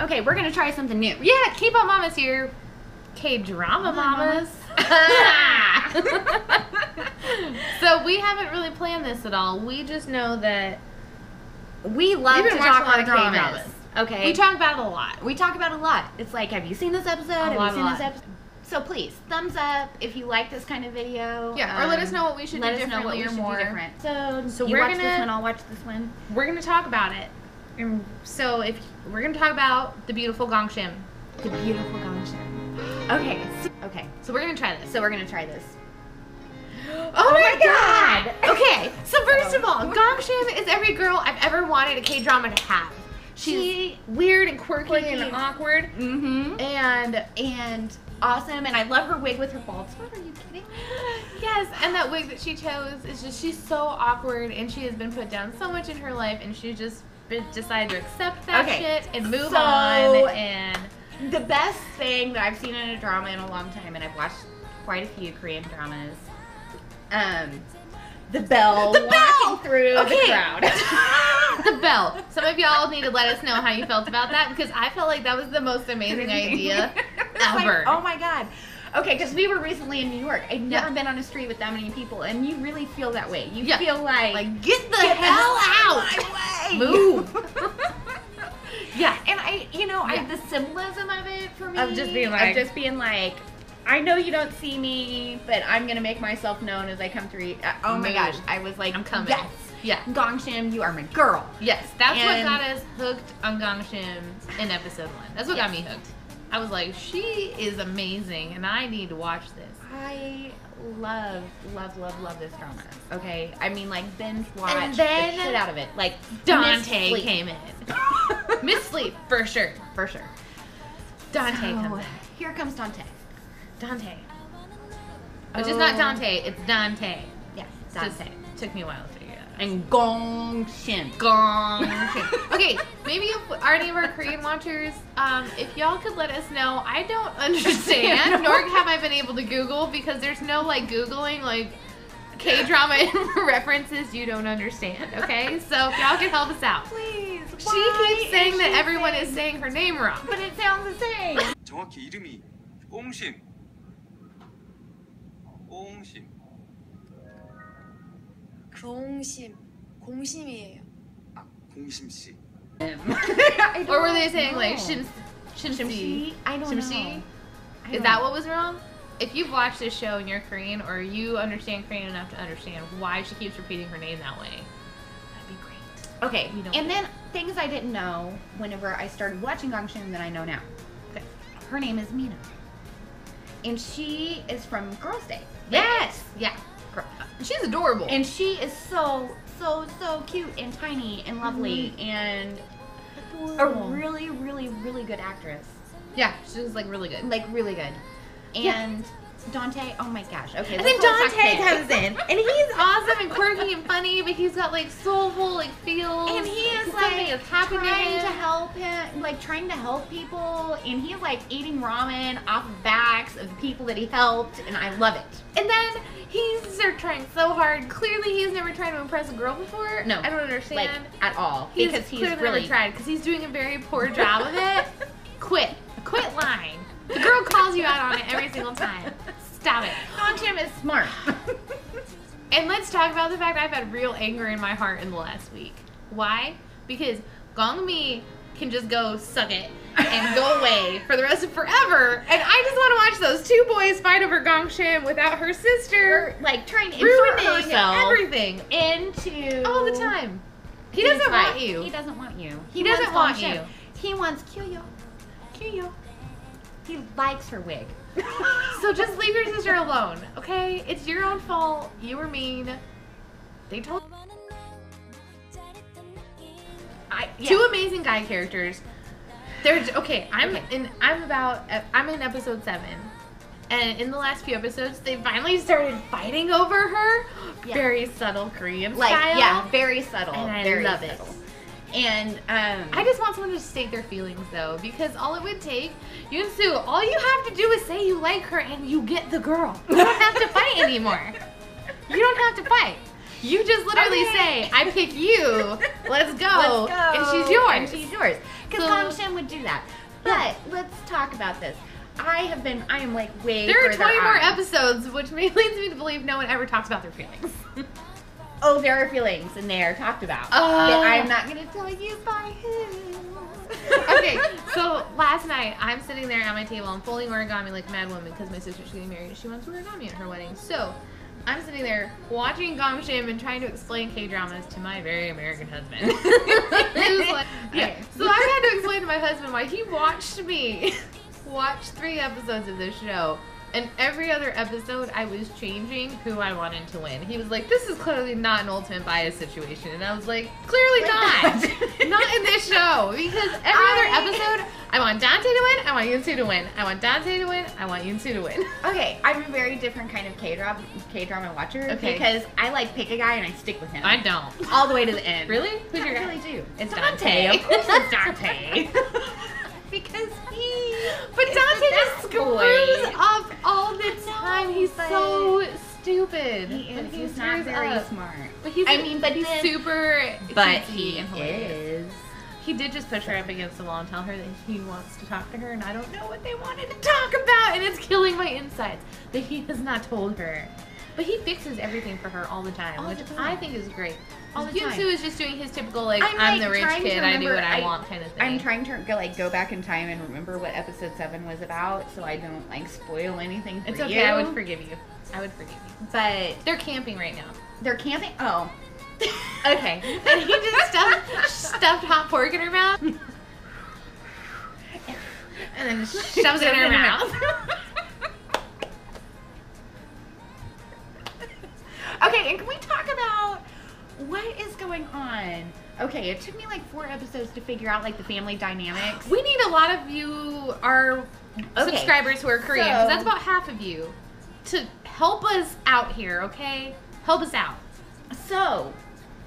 Okay, we're gonna try something new. Yeah, K-pop mamas here. K-drama mamas. so we haven't really planned this at all. We just know that We love to talk a about. K-dramas. Okay. we talk about it a lot. we talk about it a lot. It's like, have you seen this episode? have lot, you seen a this episode? So please, thumbs up if you like this kind of video. Yeah, or let us Um, know what we should let do us know what we or should more. do different. So, So you we're watch gonna- this one, I'll watch this one. We're gonna talk about it. And so if we're gonna talk about the beautiful Gongshim. The beautiful Gongshim. Okay, so, okay. So we're gonna try this. So we're gonna try this. Oh, my God. okay, so first of all, Gongshim is every girl I've ever wanted a K drama to have. She's She- weird and quirky, Quirky. and awkward, Mm-hmm. and And awesome, and I love her wig with her bald spot. Are you kidding? yes, and that wig that she chose is just she's so awkward, and she has been put down so much in her life, and she just been, decided to accept that Okay, shit and move so- on. And The best thing that I've seen in a drama in a long time, and I've watched quite a few Korean dramas. Um, the bell The walking bell! through Okay. the crowd. the bell. Some of y'all need to let us know how you felt about that because I felt like that was the most amazing idea It's like, oh my god. Okay, because we were recently in New York. I'd never Yeah. been on a street with that many people, and you really feel that way. You Yeah. feel like, like get the "Get hell out. Move. yeah. And I, you know, I Yeah. the symbolism of it for me Of just being like- of just being like, I know you don't see me, but I'm gonna make myself known as I come through. Uh, oh my gosh, I was like, I'm coming. Yes, Yeah. Gongshim, you are my girl. Yes, that's And- what got us hooked on Gongshim in episode one. That's what got me hooked. I was like, she is amazing, and I need to watch this. I love, love, love, love this drama. Okay, I mean, like binge watch And then the shit out of it. Like Dante came in. Miss Sleep, for sure. for sure. Dante So, comes in. Here comes Dante. Dante. Which is not Oh. Dante, it's Dante. Yeah, Just Dante. took me a while to figure it out. And Gongshim. Gong. okay, maybe if are any of our Korean watchers, um, if y'all could let us know, I don't understand, nor have I been able to Google because there's no like Googling like K drama references you don't understand. Okay, so if y'all can help us out. Please. She why keeps saying is that she everyone is saying- saying her name wrong. But it sounds the same. 정확히 이름이 옹심. 옹심. 종심 공심이에요. 아 공심 씨. Or were they saying? Know. Like shim shimsi. I don't shimsi? know. Is that what was wrong? If you've watched this show and you're Korean, or you understand Korean enough to understand why she keeps repeating her name that way, that'd be great. Okay, you know. And then things I didn't know whenever I started watching Gongshim that I know now. Okay. Her name is Minah, and she is from Girls' Day. Yes. yes. Yeah. She's adorable. And she is so, so, so cute and tiny and lovely mhm. and a really, really, really good actress. yeah, she's like really good. Like, really good. Yeah. Dante, oh my gosh. Okay, And then Dante comes in, and he's awesome and quirky and funny, but he's got like soulful like feels. And he is like is happening trying to to help him, like trying to help people, and he's like eating ramen off of backs of the people that he helped, and I love it. And then he's trying so hard. Clearly, he's never tried to impress a girl before. No, I don't understand. Like at all, he's because he's clearly really tried because he's doing a very poor job of it. Quit. Quit lying. The girl calls you out on it every single time. Stop it. Dante is smart. And let's talk about the fact I've had real anger in my heart in the last week. Why? Because Gong Mi can just go suck it and go away for the rest of forever. And I just want to watch those two boys fight over Gong Shim without her sister like trying to ruining herself everything into all the time. He doesn't life. want you. He doesn't want you. He doesn't want Gongshim. you. He wants Kyo. Kyo. He likes her wig. So just leave your sister alone, okay? It's your own fault. You were mean. They told I, yeah. two amazing guy characters. There's okay. I'm Okay. in. I'm about. I'm in episode seven, and in the last few episodes, they finally started fighting over her. Yeah. Very subtle Korean like style. yeah, very subtle. And I very love it. And um, I just want someone to state their feelings though, because all it would take, Yunsu, all you have to do is say you like her and you get the girl. You don't have to fight anymore. You don't have to fight. You just literally Okay. say, I pick you, let's go, Let's go. and she's yours. And she's yours. because So- Gong Shin would do that. But let's talk about this. I have been, I am like way There are 20 more episodes, which leads me to believe no one ever talks about their feelings. Oh, there are feelings and they are talked about. Oh. Uh. But I'm not going to tell you by who. okay, so last night I'm sitting there at my table, I'm folding origami like a mad woman because my sister's getting married. She wants origami at her wedding. So I'm sitting there watching Gong Shim and trying to explain K dramas to my very American husband. Like- yeah. Okay. So I had to explain to my husband why he watched me watch three episodes of this show. And every other episode, I was changing who I wanted to win. He was like, "This is clearly not an ultimate bias situation," and I was like, "Clearly not, not in this show." Because every I- other episode, I want Dante to win, I want Yunsu to win, I want Dante to win, I want Yunsu to win. Okay, I'm a very different kind of K-drama K-drama watcher Okay. because I like pick a guy and I stick with him I don't. all the way to the end. Really? Who's I your guy? really do. It's Dante. Dante. Of course it's Dante. because he. But Dante the just screws boy. up all the time. He's so stupid. He And is. he He's not very up. smart. But he's, I mean, but he's then- super But cutesy he is. He did just push her up against the wall and tell her that he wants to talk to her, and I don't know what they wanted to talk about, and it's killing my insides that he has not told her. But he fixes everything for her all the time, All which the time. I think is great. All the Yunsu is just doing his typical like I'm, I'm, like, the rich kid, I do what I, I- want kind of thing. I'm trying to go like go back in time and remember what episode seven was about, so I don't like spoil anything for It's you. okay. I would forgive you. I would forgive you. But They're camping right now. they're camping. Oh, Okay. And he just stuffed, stuffed hot pork in her mouth. And then shoves it in her mouth. What is going on? Okay, it took me like four episodes to figure out like the family dynamics. We need a lot of you, our Okay, subscribers who are Korean, 'cause so- that's about half of you, to help us out here, okay? Help us out. So,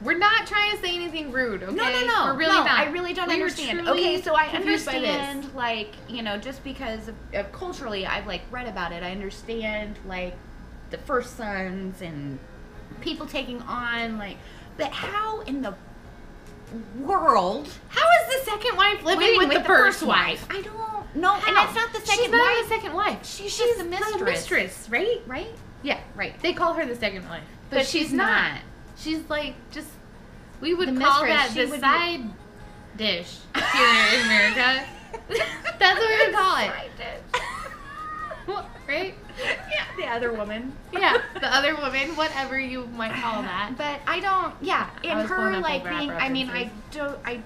We're not trying to say anything rude, okay? no, no, no, We're really no, not. I really don't We understand. Okay, so I understand like you know just because of, of culturally I've like read about it. I understand like the first sons and people taking on like, but how in the world How is the second wife living, with, the, first wife? I don't know, and it's not the second She's not wife. the second wife. She's, She's just the the mistress, mistress, right? right? Yeah, Right. They call her the second wife, but, But she's, she's not. not. She's like just. We would The call mistress, that she the would be- side dish here in America. That's what we would call it, right? Other woman. Yeah, the other woman, whatever you might call that. But I don't. Yeah, I and her like being. I mean, I don't. I.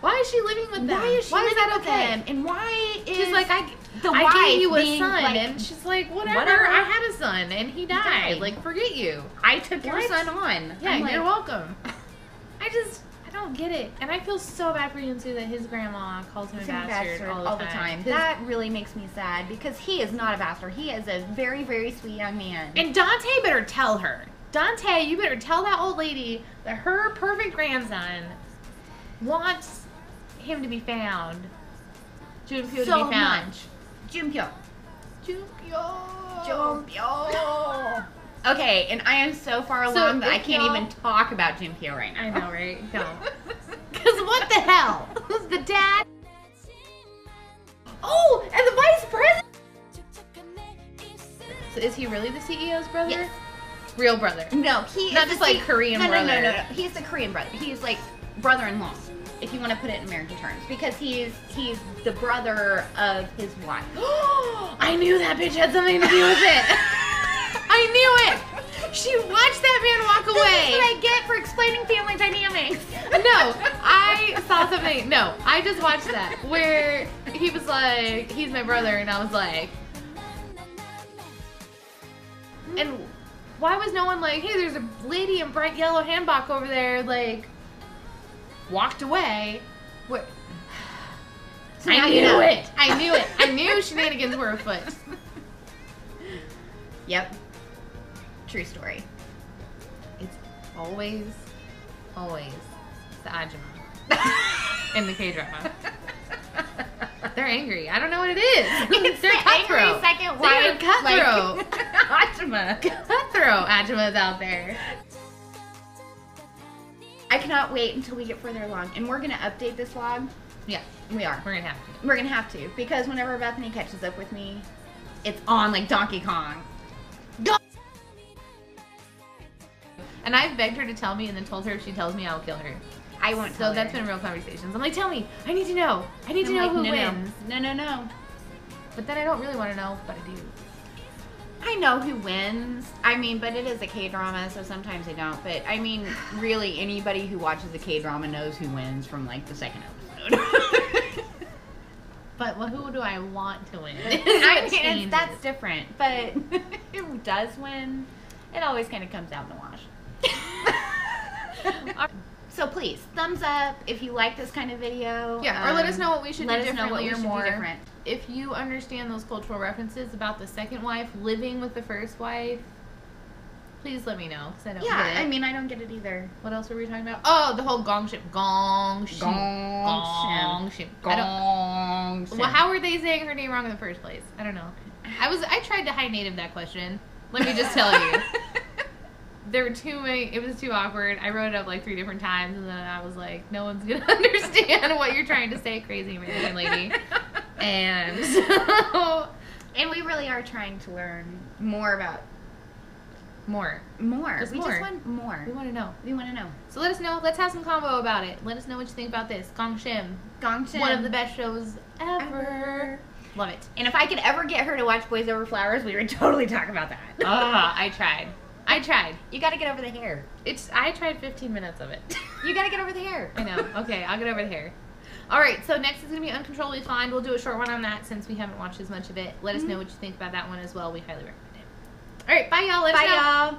Why is she living with them? Why is she why living is that with okay? them? And why is She's like, I, the I wife gave you a son, like, and she's like, whatever, whatever. I had a son, and he died. died. Like, forget you. I took your son on. Yeah, like, you're welcome. I just, don't get it, and I feel so bad for Yunsu that his grandma calls him a bastard, bastard all the time. 'Cause- That really makes me sad because he is not a bastard. He is a very, very sweet young man. and Dante better tell her. Dante, you better tell that old lady that her perfect grandson wants him to be found. Junpyo so to be found. much. Jumpyo. Junpyo. Jumpyo. Okay, and I am so far So along that I can't even talk about Jumpyo right now. I know, right? No. The hell? the dad. Oh, and the vice president. So is he really the CEO's brother? Yes. Real brother. No, he Not is just the like se- Korean no, no, brother. No, no, no, He's the Korean brother. He's like brother-in-law, if you want to put it in American terms, because he's he's the brother of his wife. I knew that bitch had something to do with it. I knew it. She watched that man walk This away. is what I get for explaining family dynamics. no, I saw something. No, I just watched that where he was like, "He's my brother," and I was like, and why was no one like, "Hey, there's a lady in bright yellow hanbok over there," like walked away? What? So I knew you know. it. I knew it. I knew shenanigans were afoot. Yep. True story. It's always, always the Ajima in the K drama. They're angry. I don't know what it is. It's They're the angry cutthroat. second They're wife. cutthroat. Like, Hachima. cutthroat Ajimas out there. I cannot wait until we get further along, and we're gonna update this vlog Yeah, We are. we're gonna have to. We're gonna have to because whenever Bethany catches up with me, it's on like Donkey Kong. And I've begged her to tell me, and then told her if she tells me, I will kill her. I won't. So tell that's her. been real conversations. I'm like, tell me. I need to know. I need to I'm know like, who no, wins. No, no, no. no. But then I don't really want to know, but I do. I know who wins. I mean, but it is a K drama, so sometimes I don't. But I mean, really, anybody who watches a K drama knows who wins from like the second episode. But well, who do I want to win? I mean, that's different. But who does win? It always kind of comes out in the wash. So please, thumbs up if you like this kind of video. Yeah, or let Um, us know what we should let do us know what differently we or should more. do different. If you understand those cultural references about the second wife living with the first wife, please let me know because I don't Yeah, get it. I mean, I don't get it either. what else were we talking about? Oh, the whole gong ship, gong ship, gong ship. I don't. Gong. Well, how were they saying her name wrong in the first place? I don't know. I was I tried to HiNative that question. Let me just tell you. There were too many. It was too awkward. I wrote it up like three different times, and then I was like, "No one's gonna understand what you're trying to say, crazy American lady." And so, and we really are trying to learn more about more. more. Just we more. just want more. We want to know. We want to know. So let us know. Let's have some convo about it. Let us know what you think about this. Gong Shim, Gong Chen. one of the best shows ever. Ever. Love it. And if I could ever get her to watch Boys Over Flowers, we would totally talk about that. Ah, I tried. I tried. You got to get over the hair. It's. I tried 15 minutes of it. You got to get over the hair. I know. Okay, I'll get over the hair. All right, so next is going to be Uncontrollably Fond. We'll do a short one on that since we haven't watched as much of it. Let us know mm-hmm. what you think about that one as well. We highly recommend it. All right, bye, y'all. Let Bye, y'all.